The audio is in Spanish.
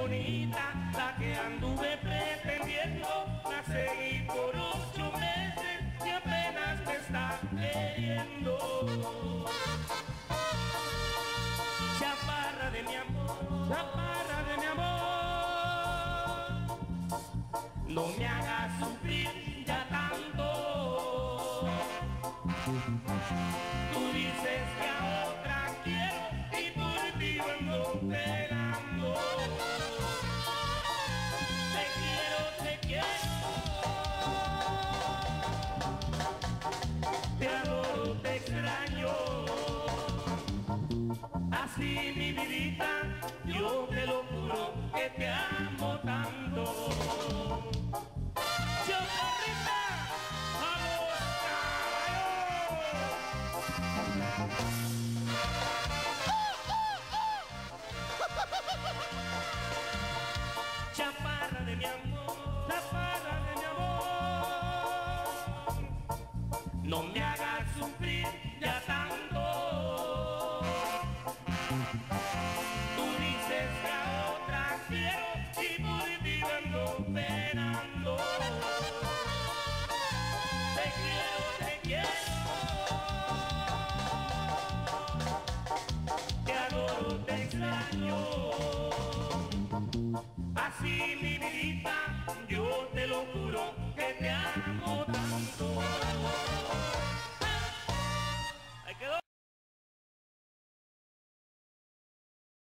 bonita, la que anduve pretendiendo, la seguí por ocho meses y apenas me está queriendo. Chaparra de mi amor, chaparra de mi amor, no me hagas sufrir ya tanto. Tú dices que a otra quiero y por ti ando esperando. Así mi vidita, yo te lo juro que te amo tanto. Chocorrita, vamos caballo. Chaparra de mi amor, chaparra de mi amor, no me hagas sufrir ando esperando. Te quiero, te quiero. Te adoro, te extraño. Así mi vidita, yo te lo juro